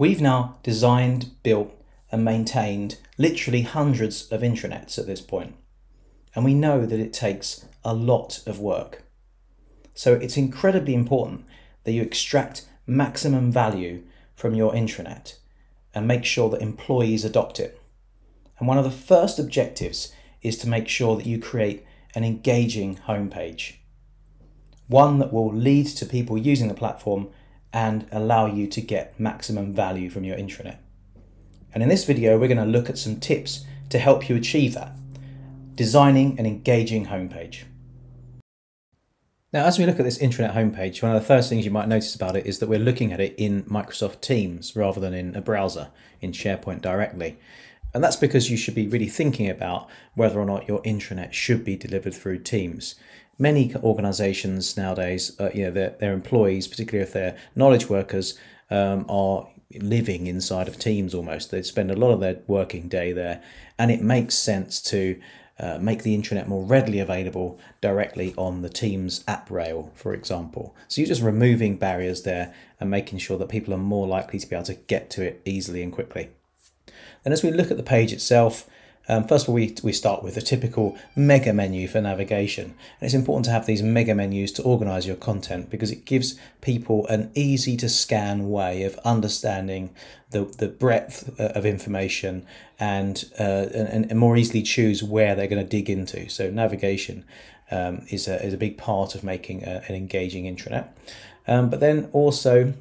We've now designed, built, and maintained literally hundreds of intranets at this point, and we know that it takes a lot of work. So it's incredibly important that you extract maximum value from your intranet and make sure that employees adopt it. And one of the first objectives is to make sure that you create an engaging homepage, one that will lead to people using the platform and allow you to get maximum value from your intranet. And in this video, we're going to look at some tips to help you achieve that, designing an engaging homepage. Now, as we look at this intranet homepage, one of the first things you might notice about it is that we're looking at it in Microsoft Teams rather than in a browser in SharePoint directly. And that's because you should be really thinking about whether or not your intranet should be delivered through Teams. Many organizations nowadays, uh, you know, their, their employees, particularly if they're knowledge workers, um, are living inside of Teams almost. They spend a lot of their working day there, and it makes sense to uh, make the intranet more readily available directly on the Teams app rail, for example. So you're just removing barriers there and making sure that people are more likely to be able to get to it easily and quickly. And as we look at the page itself, um, first of all, we, we start with a typical mega menu for navigation. And it's important to have these mega menus to organize your content because it gives people an easy to scan way of understanding the, the breadth uh, of information and, uh, and, and more easily choose where they're going to dig into. So navigation um, is, a, is a big part of making a, an engaging intranet. Um, but then also,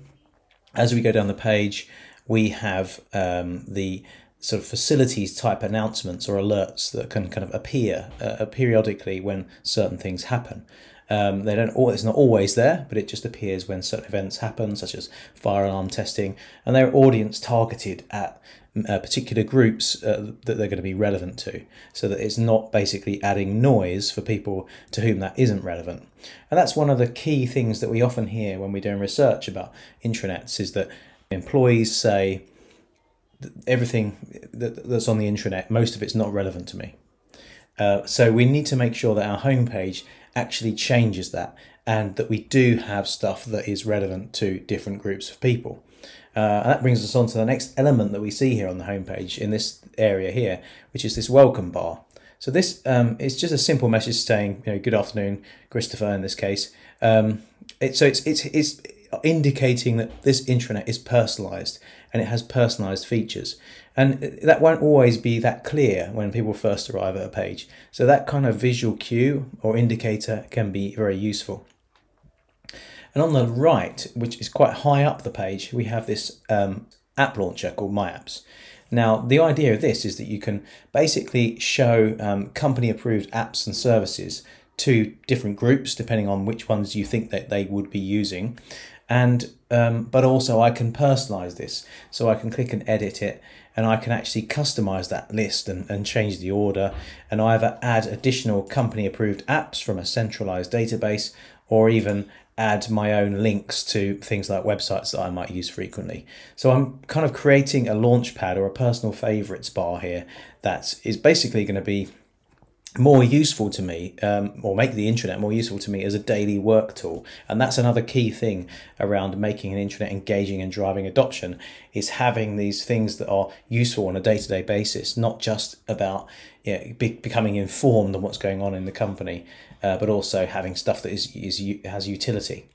as we go down the page, we have um, the sort of facilities type announcements or alerts that can kind of appear uh, periodically when certain things happen. Um, they don't it's not always there, but it just appears when certain events happen, such as fire alarm testing, and they're audience targeted at uh, particular groups uh, that they're going to be relevant to, so that it's not basically adding noise for people to whom that isn't relevant. And that's one of the key things that we often hear when we're doing research about intranets is that employees say, everything that's on the intranet, most of it's not relevant to me. Uh, so we need to make sure that our homepage actually changes that and that we do have stuff that is relevant to different groups of people. Uh, and that brings us on to the next element that we see here on the homepage in this area here, which is this welcome bar. So this um, is just a simple message saying, you know, good afternoon, Christopher in this case. Um, it, so it's, it's, it's indicating that this intranet is personalized and it has personalized features. And that won't always be that clear when people first arrive at a page. So that kind of visual cue or indicator can be very useful. And on the right, which is quite high up the page, we have this um, app launcher called My Apps. Now, the idea of this is that you can basically show um, company approved apps and services to different groups, depending on which ones you think that they would be using and um, but also I can personalize this so I can click and edit it and I can actually customize that list and, and change the order and either add additional company approved apps from a centralized database or even add my own links to things like websites that I might use frequently. So I'm kind of creating a launchpad or a personal favorites bar here that is basically going to be more useful to me um, or make the intranet more useful to me as a daily work tool. And that's another key thing around making an intranet engaging and driving adoption is having these things that are useful on a day-to-day basis not just about you know, be, becoming informed on what's going on in the company uh, but also having stuff that is, is has utility.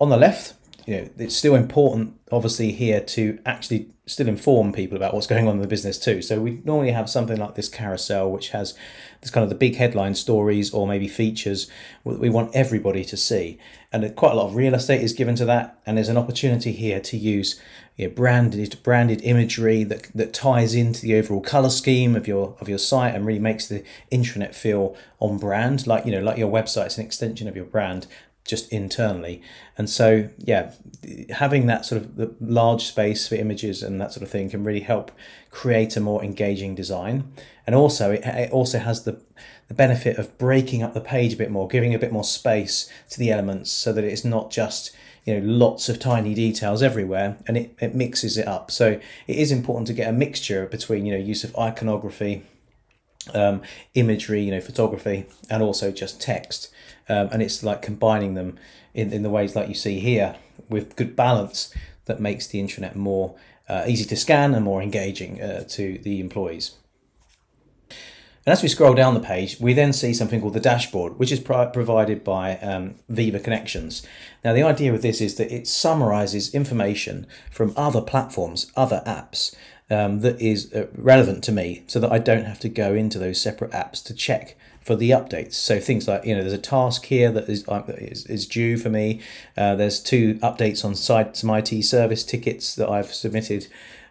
On the left you know it's still important obviously here to actually still inform people about what's going on in the business too. So we normally have something like this carousel which has this kind of the big headline stories or maybe features that we want everybody to see. And quite a lot of real estate is given to that. And there's an opportunity here to use you know, branded branded imagery that that ties into the overall color scheme of your of your site and really makes the intranet feel on brand like you know like your website's an extension of your brand just internally. And so, yeah, having that sort of large space for images and that sort of thing can really help create a more engaging design. And also, it, it also has the, the benefit of breaking up the page a bit more, giving a bit more space to the elements so that it's not just you know lots of tiny details everywhere and it, it mixes it up so it is important to get a mixture between you know use of iconography um, imagery, you know, photography, and also just text. Um, and it's like combining them in, in the ways like you see here with good balance that makes the intranet more uh, easy to scan and more engaging uh, to the employees. And as we scroll down the page, we then see something called the dashboard, which is pro provided by um, Viva Connections. Now, the idea with this is that it summarizes information from other platforms, other apps, um, that is uh, relevant to me so that I don't have to go into those separate apps to check for the updates. So things like, you know, there's a task here that is, is, is, due for me. Uh, there's two updates on site, some IT service tickets that I've submitted.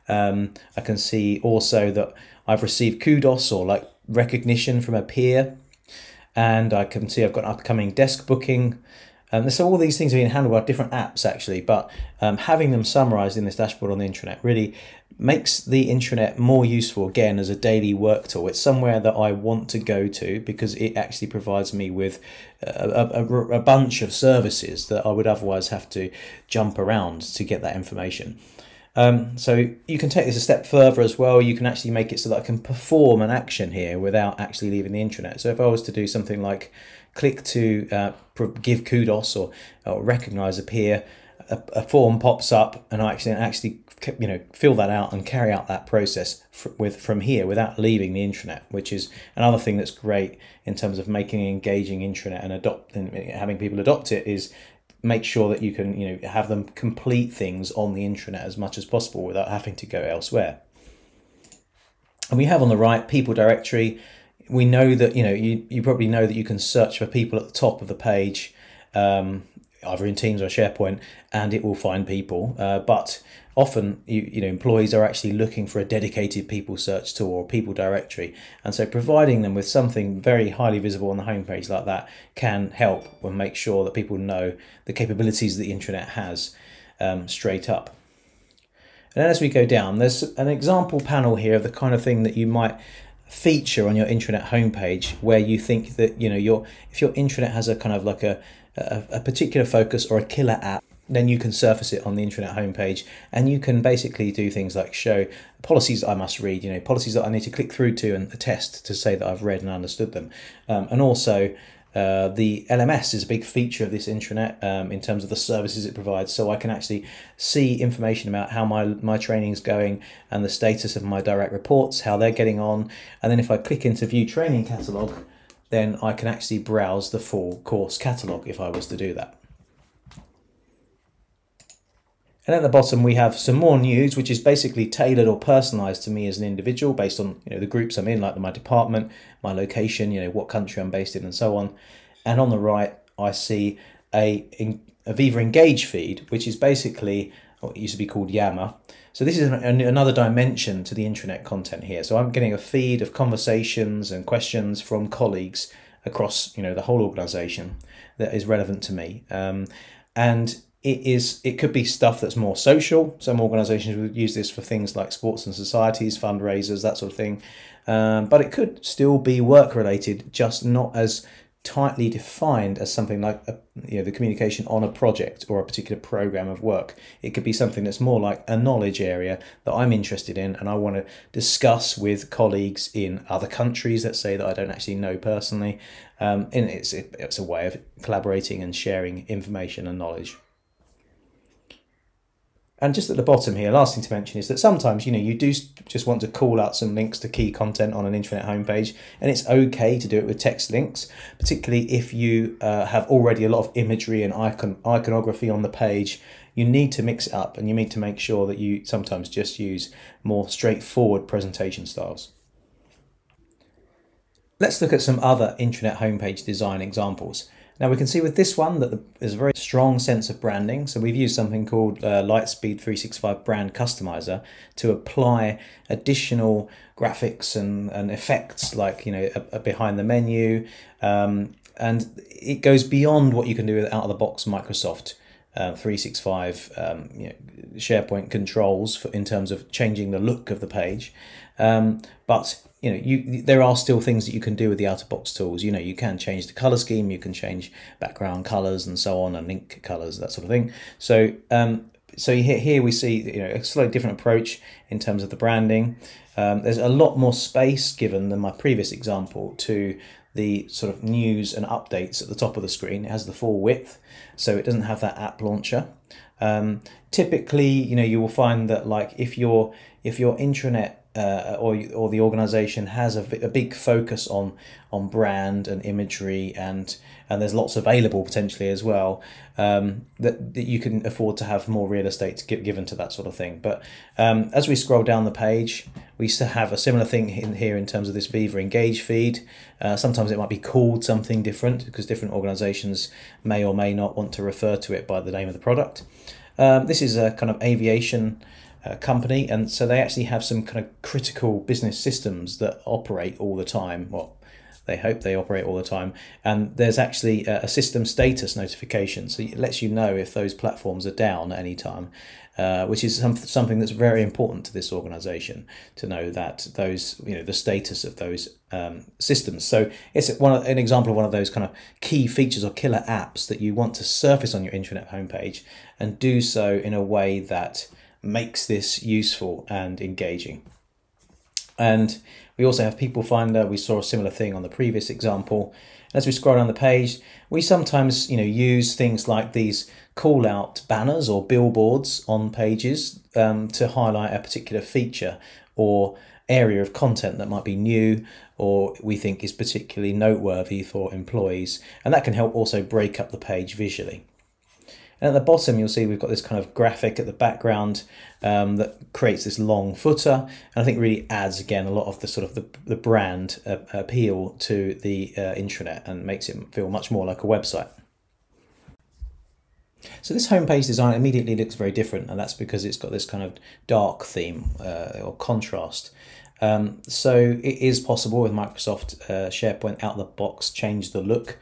Um, I can see also that I've received kudos or like recognition from a peer. And I can see I've got an upcoming desk booking. Um, so all these things are being handled by different apps actually, but um, having them summarized in this dashboard on the intranet really makes the intranet more useful again as a daily work tool. It's somewhere that I want to go to because it actually provides me with a, a, a bunch of services that I would otherwise have to jump around to get that information. Um, so you can take this a step further as well. You can actually make it so that I can perform an action here without actually leaving the intranet. So if I was to do something like click to uh, give kudos or, or recognize a peer, a, a, form pops up and I actually actually you know fill that out and carry out that process with from here without leaving the intranet, which is another thing that's great in terms of making an engaging intranet and adopt and having people adopt it is make sure that you can you know have them complete things on the intranet as much as possible without having to go elsewhere. And we have on the right people directory. We know that you know you, you probably know that you can search for people at the top of the page. Um, either in Teams or SharePoint, and it will find people. Uh, but often, you, you know, employees are actually looking for a dedicated people search tool or people directory, and so providing them with something very highly visible on the homepage like that can help and make sure that people know the capabilities that the intranet has um, straight up. And then as we go down, there's an example panel here of the kind of thing that you might feature on your intranet homepage where you think that you know your if your intranet has a kind of like a a, a particular focus or a killer app, then you can surface it on the intranet homepage and you can basically do things like show policies I must read, you know, policies that I need to click through to and attest to say that I've read and understood them. Um, and also, uh, the LMS is a big feature of this intranet um, in terms of the services it provides. So I can actually see information about how my, my training is going and the status of my direct reports, how they're getting on. And then if I click into view training catalog, then I can actually browse the full course catalogue if I was to do that. And at the bottom we have some more news which is basically tailored or personalized to me as an individual based on you know the groups I'm in like my department, my location, you know what country I'm based in and so on. And on the right I see a, a Viva Engage feed which is basically what used to be called Yammer so this is another dimension to the intranet content here. So I'm getting a feed of conversations and questions from colleagues across you know the whole organization that is relevant to me. Um, and it is it could be stuff that's more social. Some organizations would use this for things like sports and societies, fundraisers, that sort of thing. Um, but it could still be work related, just not as tightly defined as something like a, you know the communication on a project or a particular program of work. It could be something that's more like a knowledge area that I'm interested in and I want to discuss with colleagues in other countries. Let's say that I don't actually know personally. Um, and it's it's a way of collaborating and sharing information and knowledge. And just at the bottom here, last thing to mention is that sometimes, you know, you do just want to call out some links to key content on an intranet homepage, and it's okay to do it with text links, particularly if you uh, have already a lot of imagery and icon iconography on the page. You need to mix it up, and you need to make sure that you sometimes just use more straightforward presentation styles. Let's look at some other intranet homepage design examples. Now we can see with this one that there's a very strong sense of branding. So we've used something called uh, Lightspeed 365 Brand Customizer to apply additional graphics and, and effects like, you know, a, a behind the menu. Um, and it goes beyond what you can do with out of the box Microsoft uh, 365 um, you know, SharePoint controls for, in terms of changing the look of the page. Um, but you know, you there are still things that you can do with the out of box tools. You know, you can change the color scheme, you can change background colors and so on, and link colors, that sort of thing. So, um, so here, here we see you know a slightly different approach in terms of the branding. Um, there's a lot more space given than my previous example to the sort of news and updates at the top of the screen. It has the full width, so it doesn't have that app launcher. Um, typically, you know, you will find that like if your if your intranet uh, or or the organization has a, a big focus on on brand and imagery and and there's lots available potentially as well um, that, that you can afford to have more real estate given to that sort of thing. But um, as we scroll down the page we still have a similar thing in here in terms of this Viva Engage feed. Uh, sometimes it might be called something different because different organizations may or may not want to refer to it by the name of the product. Um, this is a kind of aviation uh, company, and so they actually have some kind of critical business systems that operate all the time. Well, they hope they operate all the time, and there's actually a system status notification, so it lets you know if those platforms are down at any time. Uh, which is some, something that's very important to this organization to know that those you know the status of those um, systems so it's one of, an example of one of those kind of key features or killer apps that you want to surface on your intranet homepage and do so in a way that makes this useful and engaging. And we also have People Finder. We saw a similar thing on the previous example. As we scroll down the page, we sometimes you know use things like these call out banners or billboards on pages um, to highlight a particular feature or area of content that might be new or we think is particularly noteworthy for employees. And that can help also break up the page visually. And at the bottom, you'll see we've got this kind of graphic at the background um, that creates this long footer, and I think really adds again a lot of the sort of the, the brand uh, appeal to the uh, intranet and makes it feel much more like a website. So this homepage design immediately looks very different, and that's because it's got this kind of dark theme uh, or contrast. Um, so it is possible with Microsoft uh, SharePoint out of the box change the look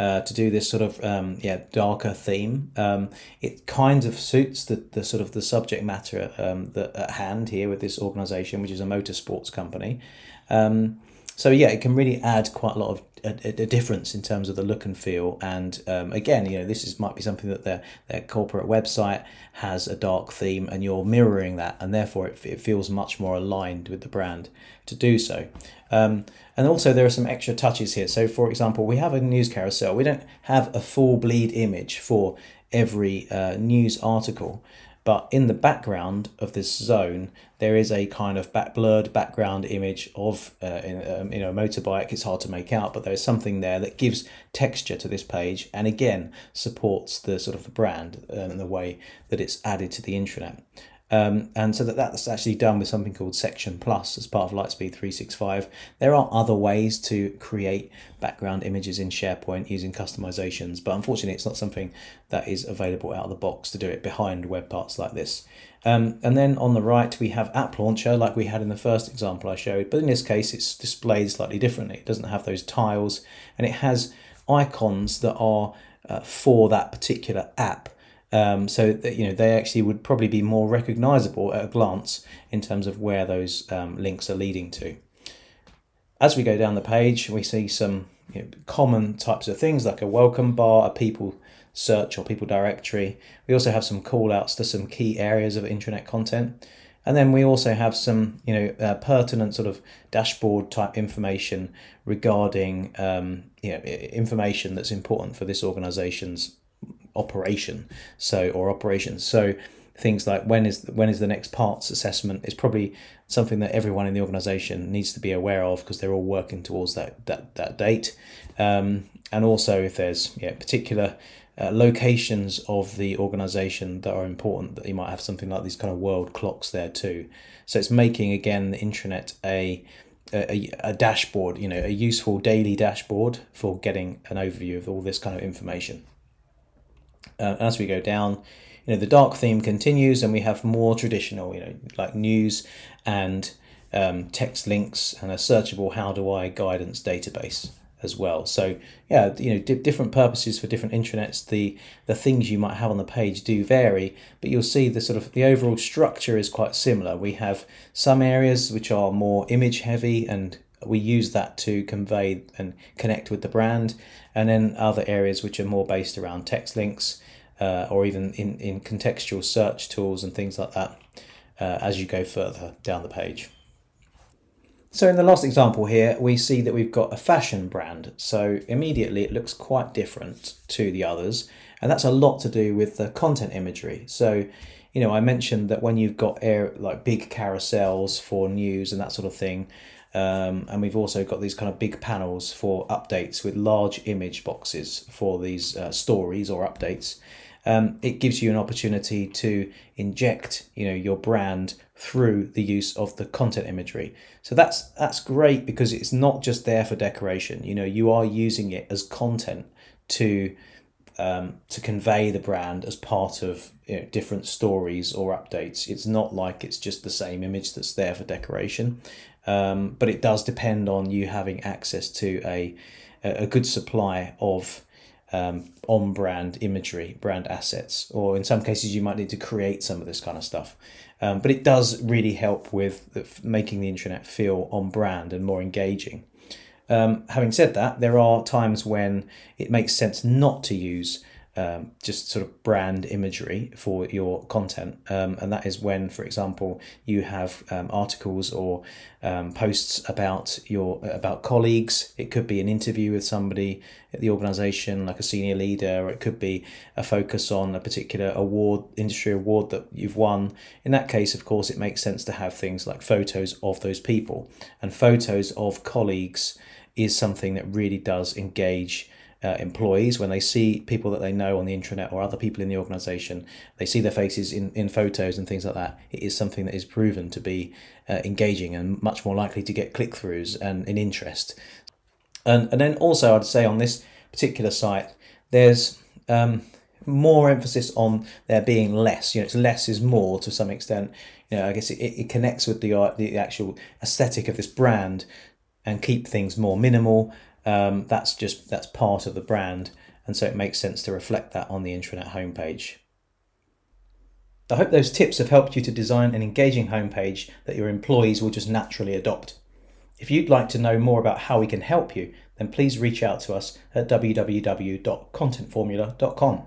uh, to do this sort of um, yeah darker theme. Um, it kind of suits the, the sort of the subject matter um, that at hand here with this organization, which is a motorsports company. Um, so yeah, it can really add quite a lot of a, a difference in terms of the look and feel. And um, again, you know, this is might be something that their their corporate website has a dark theme, and you're mirroring that, and therefore it, it feels much more aligned with the brand to do so. Um, and also there are some extra touches here. So for example, we have a news carousel. We don't have a full bleed image for every uh, news article. But in the background of this zone, there is a kind of back blurred background image of uh, in, um, you know a motorbike. It's hard to make out, but there's something there that gives texture to this page, and again supports the sort of the brand and the way that it's added to the intranet. Um, and so that that's actually done with something called Section Plus as part of Lightspeed 365. There are other ways to create background images in SharePoint using customizations, but unfortunately, it's not something that is available out of the box to do it behind web parts like this. Um, and then on the right, we have App Launcher, like we had in the first example I showed, but in this case, it's displayed slightly differently. It doesn't have those tiles, and it has icons that are uh, for that particular app. Um, so that you know they actually would probably be more recognizable at a glance in terms of where those um, links are leading to. As we go down the page, we see some you know, common types of things like a welcome bar, a people search or people directory. We also have some call outs to some key areas of intranet content. And then we also have some, you know, uh, pertinent sort of dashboard type information regarding, um, you know, information that's important for this organization's operation. So or operations so things like when is when is the next parts assessment is probably something that everyone in the organization needs to be aware of because they're all working towards that that, that date. Um, and also if there's yeah particular uh, locations of the organization that are important that you might have something like these kind of world clocks there too. So it's making again the intranet a a, a dashboard you know a useful daily dashboard for getting an overview of all this kind of information uh, as we go down, you know, the dark theme continues, and we have more traditional, you know, like news and um, text links and a searchable how do I guidance database as well. So yeah, you know, di- different purposes for different intranets. The the things you might have on the page do vary, but you'll see the sort of the overall structure is quite similar. We have some areas which are more image heavy and we use that to convey and connect with the brand, and then other areas which are more based around text links uh, or even in, in contextual search tools and things like that uh, as you go further down the page. So in the last example here, we see that we've got a fashion brand. So immediately it looks quite different to the others. and that's a lot to do with the content imagery. So, you know, I mentioned that when you've got air like big carousels for news and that sort of thing, um, and we've also got these kind of big panels for updates with large image boxes for these uh, stories or updates. Um, it gives you an opportunity to inject, you know, your brand through the use of the content imagery. So that's that's great because it's not just there for decoration. You know, you are using it as content to um, to convey the brand as part of you know, different stories or updates. It's not like it's just the same image that's there for decoration, um, but it does depend on you having access to a a good supply of um, on brand imagery, brand assets, or in some cases you might need to create some of this kind of stuff. Um, but it does really help with making the intranet feel on brand and more engaging. Um, having said that, there are times when it makes sense not to use um, just sort of brand imagery for your content. Um, and that is when, for example, you have um, articles or um, posts about your about colleagues. It could be an interview with somebody at the organization, like a senior leader, or it could be a focus on a particular award, industry award that you've won. In that case, of course, it makes sense to have things like photos of those people and photos of colleagues is something that really does engage uh, employees when they see people that they know on the intranet or other people in the organization they see their faces in, in photos and things like that it is something that is proven to be uh, engaging and much more likely to get click-throughs and an interest. And, and then also i'd say on this particular site there's um, more emphasis on there being less you know it's less is more to some extent. You know i guess it, it connects with the uh, the actual aesthetic of this brand and keep things more minimal um, that's just that's part of the brand, and so it makes sense to reflect that on the intranet homepage. I hope those tips have helped you to design an engaging homepage that your employees will just naturally adopt. If you'd like to know more about how we can help you, then please reach out to us at www.contentformula.com.